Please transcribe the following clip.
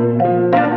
Música